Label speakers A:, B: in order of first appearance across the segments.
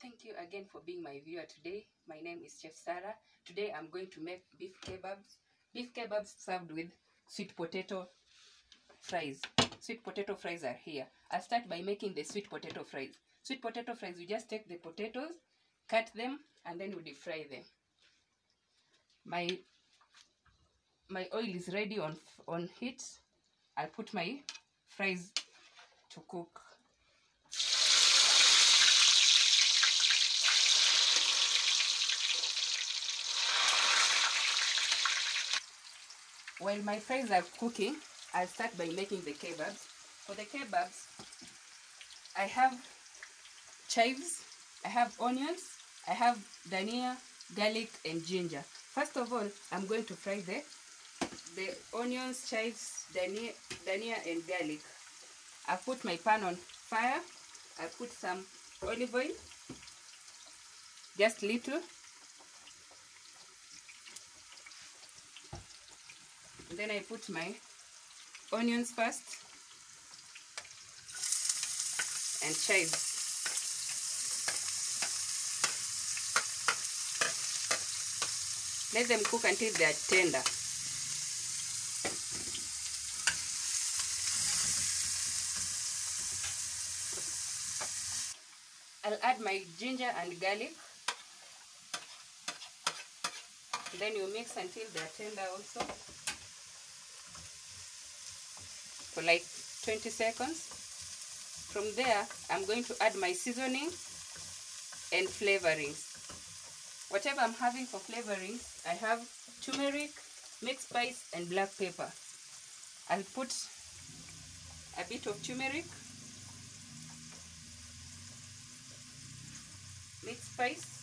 A: Thank you again for being my viewer today. My name is Chef Sarah. Today I'm going to make beef kebabs. Beef kebabs served with sweet potato fries. Sweet potato fries are here. I'll start by making the sweet potato fries. Sweet potato fries, you just take the potatoes, cut them, and then you deep fry them. My my oil is ready on on heat. I'll put my fries to cook. While my fries are cooking, I'll start by making the kebabs. For the kebabs, I have chives, I have onions, I have dhania, garlic, and ginger. First of all, I'm going to fry the the onions, chives, dhania, dhania and garlic. I put my pan on fire. I put some olive oil, just little. Then I put my onions first and chives. Let them cook until they are tender. I'll add my ginger and garlic. Then you mix until they're tender also for like 20 seconds. From there, I'm going to add my seasoning and flavorings. Whatever I'm having for flavorings, I have turmeric, mixed spice, and black pepper. I'll put a bit of turmeric, mixed spice,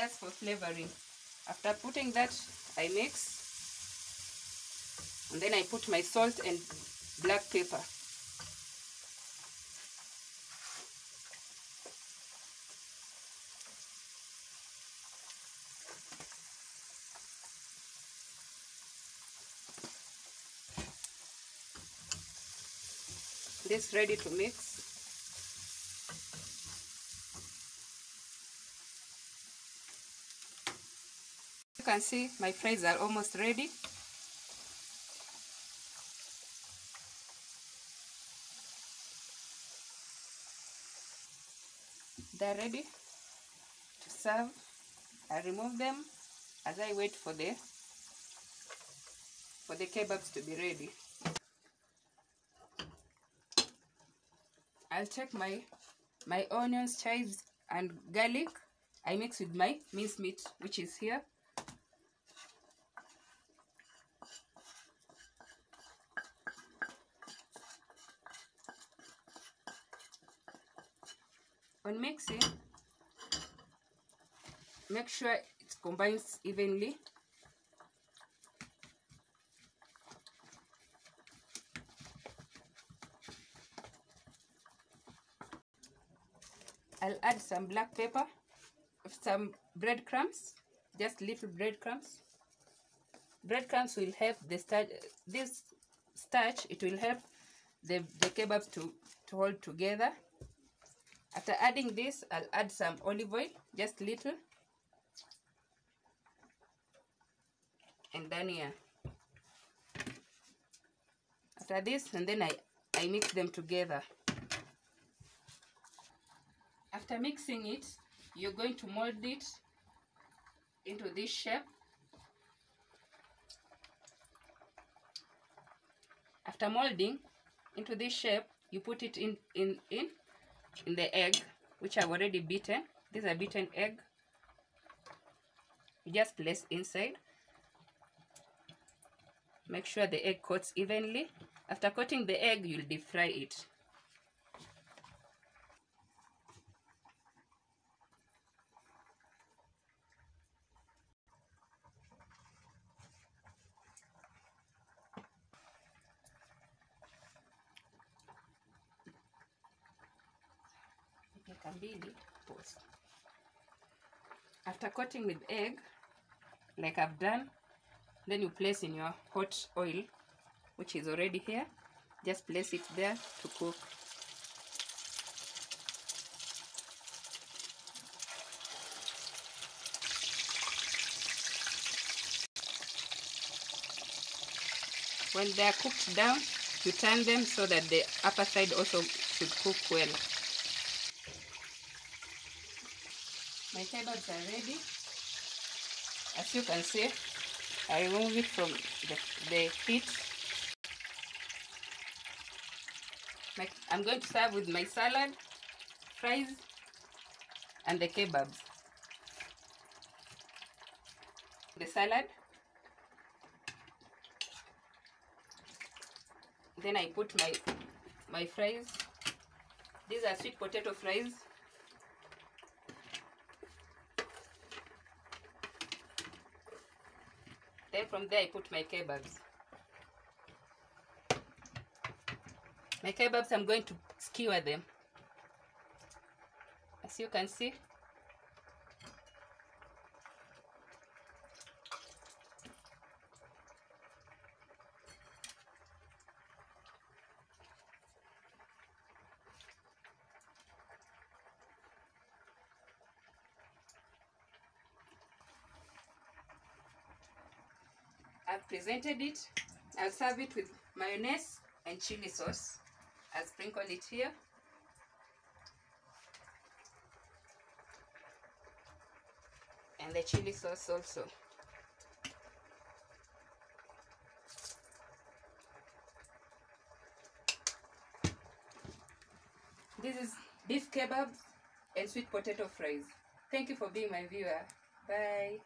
A: that's for flavoring. After putting that, I mix and then I put my salt and black pepper. This ready to mix. You can see my fries are almost ready. They're ready to serve. I remove them as I wait for the for the kebabs to be ready. I'll check my my onions, chives, and garlic. I mix with my minced meat, which is here. On mixing, make sure it combines evenly. I'll add some black pepper, some breadcrumbs, just little breadcrumbs. Breadcrumbs will help the starch, this starch, it will help the, the kebabs to, to hold together. After adding this, I'll add some olive oil, just little. And then dhania. After this, and then I, I mix them together. After mixing it, you're going to mold it into this shape. After molding into this shape, you put it in, in, in, in the egg, which I've already beaten. This is a beaten egg. You just place inside. Make sure the egg coats evenly. After coating the egg, you'll deep fry it. Mbili. After coating with egg, like I've done, then you place in your hot oil which is already here. Just place it there to cook. When they are cooked down you turn them so that the upper side also should cook well kebabs are ready as you can see I remove it from the, the heat. My, I'm going to serve with my salad fries and the kebabs. The salad. Then I put my my fries. These are sweet potato fries then from there I put my kebabs. My kebabs I'm going to skewer them. As you can see I've presented it. I'll serve it with mayonnaise and chili sauce. I'll sprinkle it here. And the chili sauce also. This is beef kebab and sweet potato fries. Thank you for being my viewer. Bye.